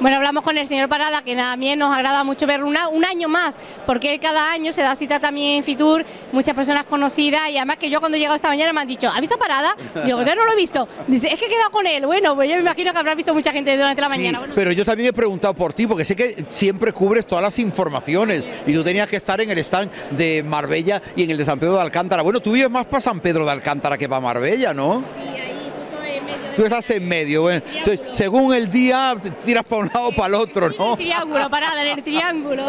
Bueno, hablamos con el señor Parada, que también nos agrada mucho ver una, un año más, porque cada año se da cita también en Fitur, muchas personas conocidas, y además que yo cuando he llegado esta mañana me han dicho, ¿has visto Parada? Digo, yo no lo he visto. Dice, es que he quedado con él. Bueno, pues yo me imagino que habrá visto mucha gente durante la mañana. Bueno, pero yo también he preguntado por ti, porque sé que siempre cubres todas las informaciones, y tú tenías que estar en el stand de Marbella y en el de San Pedro de Alcántara. Bueno, tú vives más para San Pedro de Alcántara que para Marbella, ¿no? Sí, Tú estás en medio, bueno. Entonces, según el día, te tiras para un lado o para el otro, En ¿no? el triángulo, Parada, en el triángulo.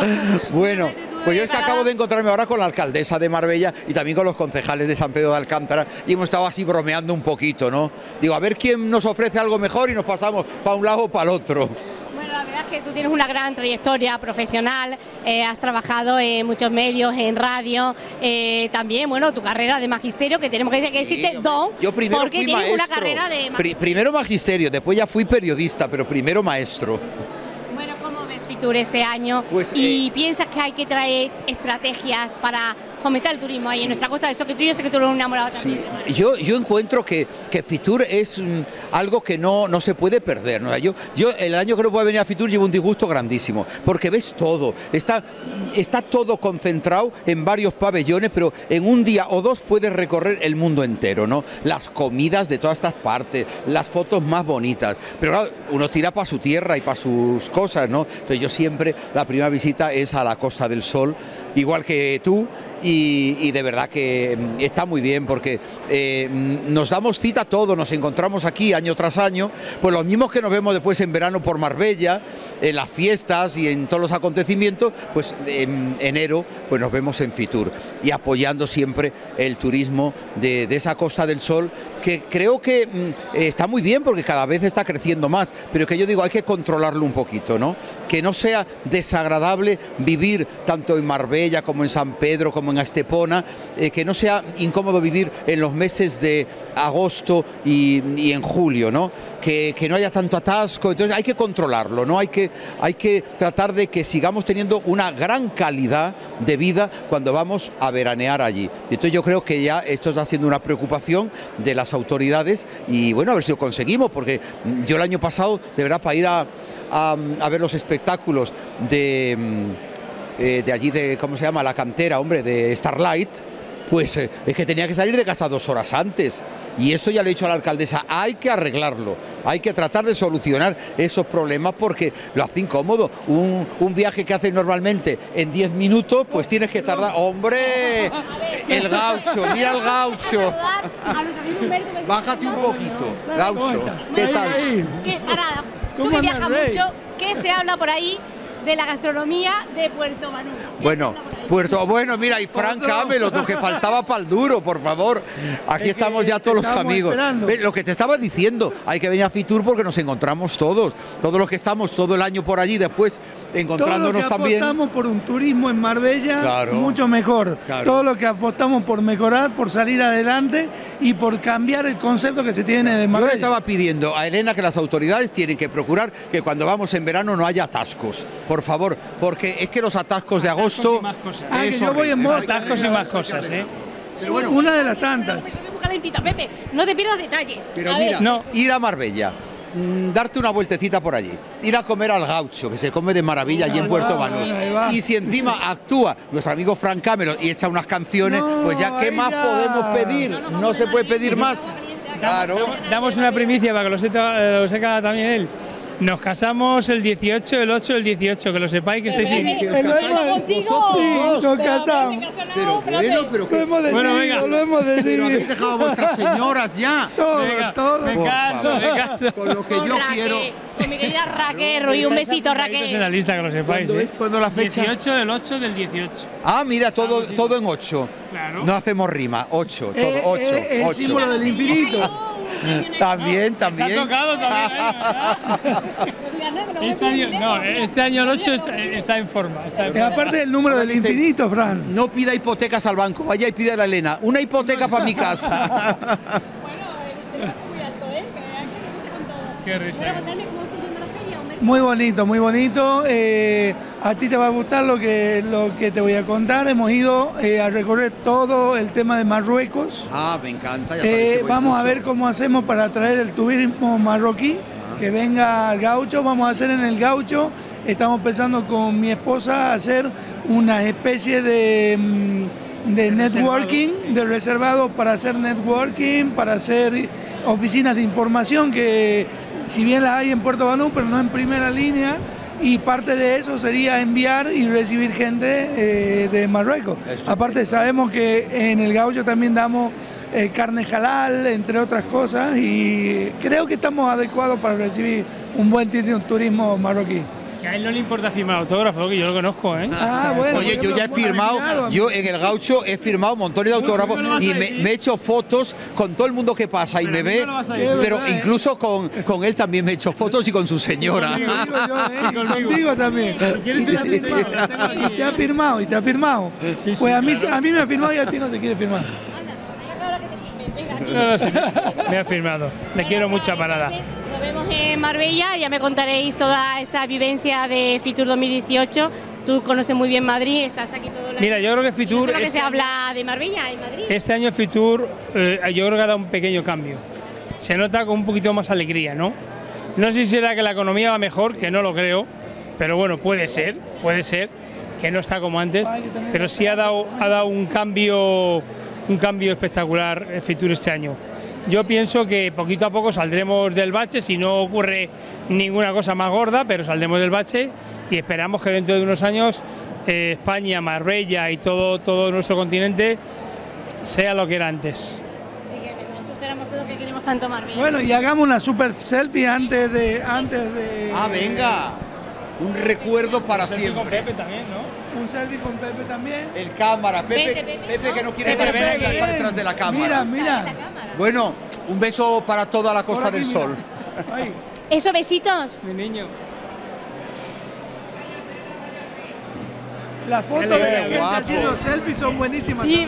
Bueno, pues yo es que acabo de encontrarme ahora con la alcaldesa de Marbella y también con los concejales de San Pedro de Alcántara y hemos estado así bromeando un poquito, ¿no? Digo, a ver quién nos ofrece algo mejor y nos pasamos para un lado o para el otro. La verdad es que tú tienes una gran trayectoria profesional, eh, has trabajado en muchos medios, en radio, eh, también, bueno, tu carrera de magisterio, que tenemos que que decirte Sí, don, Yo primero porque fui tienes maestro. una carrera de Pri- magisterio. primero magisterio, después ya fui periodista, pero primero maestro. Bueno, ¿cómo ves Fitur este año? Pues, ¿Y eh, piensas que hay que traer estrategias para fomentar el turismo ahí en nuestra costa del Sol? Que tú yo sé que tú eres enamorado también. Yo, yo encuentro que, que Fitur es mm, algo que no, no se puede perder. ¿no? Yo, yo el año que no puedo venir a Fitur llevo un disgusto grandísimo, porque ves todo, está, está todo concentrado en varios pabellones, pero en un día o dos puedes recorrer el mundo entero, ¿no? Las comidas de todas estas partes, las fotos más bonitas. Pero claro, uno tira para su tierra y para sus cosas, ¿no? Entonces yo siempre, la primera visita es a la Costa del Sol, igual que tú, y, de verdad que mm, está muy bien porque eh, mm, nos damos cita todos, nos encontramos aquí año tras año, pues los mismos que nos vemos después en verano por Marbella, en las fiestas y en todos los acontecimientos, pues en enero pues nos vemos en Fitur y apoyando siempre el turismo de, esa Costa del Sol que creo que mm, está muy bien porque cada vez está creciendo más, pero que yo digo hay que controlarlo un poquito, ¿no? Que no sea desagradable vivir tanto en Marbella como en San Pedro como en Estepona, eh, que no sea incómodo vivir en los meses de agosto y, en julio, ¿no? Que, no haya tanto atasco, entonces hay que controlarlo, ¿no? Hay que, hay que tratar de que sigamos teniendo una gran calidad de vida cuando vamos a veranear allí. Entonces yo creo que ya esto está siendo una preocupación de las autoridades y bueno, a ver si lo conseguimos, porque yo el año pasado, de verdad, para ir a, a- a ver los espectáculos de, mm, eh, de allí, de, ¿cómo se llama? La cantera, hombre, de Starlight, pues eh, es que tenía que salir de casa dos horas antes. Y esto ya le he dicho a la alcaldesa, hay que arreglarlo, hay que tratar de solucionar esos problemas porque lo hace incómodo. Un, un viaje que haces normalmente en 10 minutos, pues tienes que tardar. ¡Hombre! El gaucho, mira el gaucho. Bájate un poquito, gaucho. ¿Qué tal? Tú ¿Cómo que viajas mucho, ¿qué se habla por ahí de la gastronomía de Puerto Banús? ¿Qué Bueno, Puerto, bueno, mira, y Frank Camelo, lo que faltaba para el duro, por favor. Aquí estamos ya todos los amigos. esperando. Lo que te estaba diciendo, hay que venir a Fitur porque nos encontramos todos. Todos los que estamos todo el año por allí, después Todo lo que encontrándonos también. apostamos por un turismo en Marbella, Claro. mucho mejor. Claro. Todo lo que apostamos por mejorar, por salir adelante y por cambiar el concepto que se tiene de Yo le Marbella. estaba pidiendo a Elena que las autoridades tienen que procurar que cuando vamos en verano no haya atascos, por favor, porque es que los atascos de agosto. Ah, que yo voy en moto. Atascos y más cosas, ¿eh? Pero bueno, Una de las tantas. Pues, muy calentita, Pepe, no te pierdas detalle. Pero A mira, No. ir a Marbella, mm, darte una vueltecita por allí, ir a comer al gaucho, que se come de maravilla allí en Puerto Banús. Y si encima actúa nuestro amigo Frank Cameron y echa unas canciones, No, pues ya, ¿qué más ya. podemos pedir? No se puede pedir más. Claro. Damos una primicia para que lo sepa, eh, lo sepa también él. Nos casamos el 18, el 8, el 18, que lo sepáis que estáis Pepe, aquí. El año- contigo. Sí, nos Pero, casamos. Pero bueno, pero Lo que. hemos decidido, Bueno, venga. lo hemos Pero decidido. habéis dejado a vuestras señoras ya. Todo, Venga, todo. me caso, me caso. Con lo que yo Raquel, quiero. Con mi querida Raquel Ruiz, un besito, en la Raquel. lista, que lo sepáis. ¿Cuándo ¿eh? es? ¿Cuándo la fecha? 18 del 8 del 18. Ah, mira, todo, Vamos, sí. todo en ocho. Claro. No hacemos rima. Ocho, todo, Eh, ocho, eh, el ocho. símbolo del infinito. También, Se ha también. tocado también. ¿eh? Este año, no, este año el 8 está, está en forma. Está en Eh, forma. aparte del número del infinito, Fran. No pida hipotecas al banco, vaya y pida a la Elena. Una hipoteca para mi casa. Qué risa. Muy bonito, muy bonito. Eh, a ti te va a gustar lo que, lo que te voy a contar. Hemos ido eh, a recorrer todo el tema de Marruecos. ah, me encanta. ya Eh, vamos a ver cómo hacemos para atraer el turismo marroquí que venga al gaucho, vamos a hacer en el gaucho, estamos pensando con mi esposa hacer una especie de, mm, de networking, de reservado para hacer networking, para hacer oficinas de información que si bien las hay en Puerto Banú, pero no en primera línea, y parte de eso sería enviar y recibir gente eh, de Marruecos. Aparte sabemos que en el gaucho también damos eh, carne halal, entre otras cosas, y creo que estamos adecuados para recibir un buen turismo marroquí. Que a él no le importa firmar autógrafos, que yo lo conozco, ¿eh? Ah, bueno, Oye, yo ya he firmado, yo en el gaucho he firmado un montón de autógrafos y me, me he hecho fotos con todo el mundo que pasa y me ve, pero incluso con, con él también me he hecho fotos y con su señora. Contigo, yo, ¿eh? Contigo también. te ha firmado, y te ha firmado. Sí, sí, pues a mí, claro. a mí me ha firmado y a ti no te quiere firmar. Anda, saca ahora que te firme. Venga, aquí. No, no, sí, me ha firmado. Le quiero mucho a Parada. Nos vemos en Marbella, ya me contaréis toda esta vivencia de Fitur 2018. Tú conoces muy bien Madrid, estás aquí todo el año. Mira, yo creo que no Fitur solo que este se habla de Marbella en Madrid. Este año Fitur eh, yo creo que ha dado un pequeño cambio. Se nota con un poquito más alegría, ¿no? No sé si será que la economía va mejor, que no lo creo, pero bueno, puede ser, puede ser, que no está como antes, pero sí ha dado, ha dado un cambio, un cambio espectacular eh, Fitur este año. Yo pienso que poquito a poco saldremos del bache, si no ocurre ninguna cosa más gorda, pero saldremos del bache y esperamos que dentro de unos años eh, España, Marbella y todo, todo nuestro continente sea lo que era antes. Que que queremos tanto. Bueno, y hagamos una super selfie antes de. Antes de Ah, venga, un recuerdo para Con siempre. Pepe también, ¿no? Un selfie con Pepe también. El cámara, Pepe, Vente, Pepe, Pepe ¿no? que no quiere Pepe, Pepe, aquí. está detrás de la cámara. Mira, Está en mira. Bueno, un beso para toda la Costa aquí, del. Sol. Ahí. Eso, besitos. Mi niño. Las fotos de la gente guapo. haciendo selfies son buenísimas. Sí,